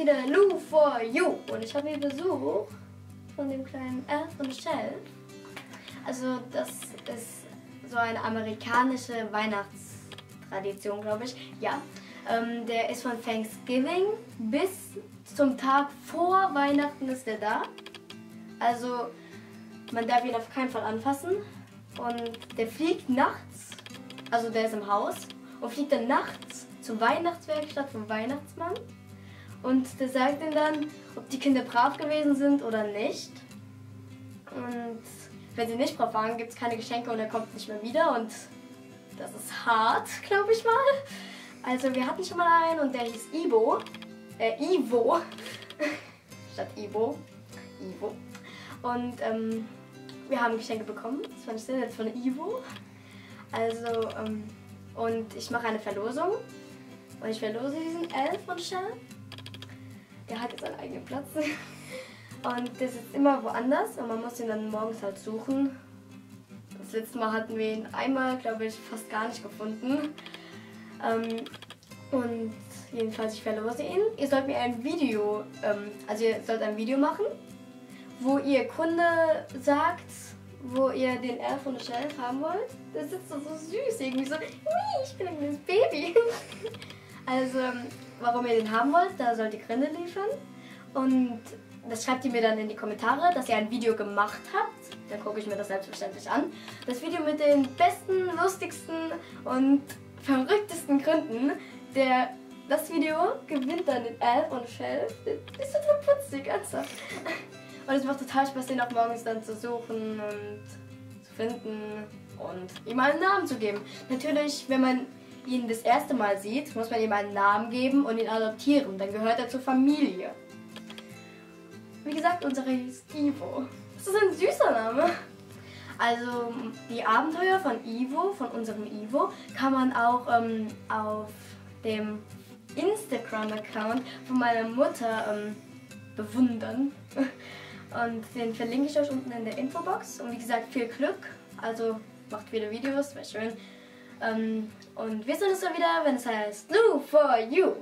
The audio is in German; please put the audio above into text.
wieder Lou for You. Und ich habe hier Besuch von dem kleinen Elf und Shell. Also das ist so eine amerikanische Weihnachtstradition, glaube ich. Ja, ähm, der ist von Thanksgiving bis zum Tag vor Weihnachten ist der da. Also man darf ihn auf keinen Fall anfassen. Und der fliegt nachts, also der ist im Haus und fliegt dann nachts zur Weihnachtswerkstatt vom Weihnachtsmann. Und der sagt ihm dann, ob die Kinder brav gewesen sind oder nicht. Und wenn sie nicht brav waren, gibt es keine Geschenke und er kommt nicht mehr wieder. Und das ist hart, glaube ich mal. Also wir hatten schon mal einen und der hieß Ivo. Äh, Ivo. Statt Ivo. Ivo. Und ähm, wir haben Geschenke bekommen. Das fand ich sehr nett von Ivo. Also, ähm, und ich mache eine Verlosung. Und ich verlose diesen Elf von Shell. Der hat jetzt einen eigenen Platz. Und der sitzt immer woanders und man muss ihn dann morgens halt suchen. Das letzte Mal hatten wir ihn einmal, glaube ich, fast gar nicht gefunden. Ähm, und jedenfalls, ich verlose ihn. Ihr sollt mir ein Video, ähm, also ihr sollt ein Video machen, wo ihr Kunde sagt, wo ihr den Elf und Shelf haben wollt. Der sitzt so, so süß, irgendwie so, ich bin ein kleines Baby. also, ähm, warum ihr den haben wollt, da sollt ihr Gründe liefern. Und das schreibt ihr mir dann in die Kommentare, dass ihr ein Video gemacht habt. Dann gucke ich mir das selbstverständlich an. Das Video mit den besten, lustigsten und verrücktesten Gründen. Der, das Video gewinnt dann den Elf und Shelf. Das ist total putzig, ernsthaft. Und es macht total Spaß, den auch morgens dann zu suchen und zu finden und ihm einen Namen zu geben. Natürlich, wenn man ihn das erste Mal sieht, muss man ihm einen Namen geben und ihn adoptieren. Dann gehört er zur Familie. Wie gesagt, unsere hieß Ivo. Das ist ein süßer Name. Also die Abenteuer von Ivo, von unserem Ivo, kann man auch ähm, auf dem Instagram-Account von meiner Mutter ähm, bewundern. Und den verlinke ich euch unten in der Infobox. Und wie gesagt, viel Glück. Also macht wieder Videos, wäre schön. Ähm, und wir sehen uns dann wieder, wenn es heißt Blue for You.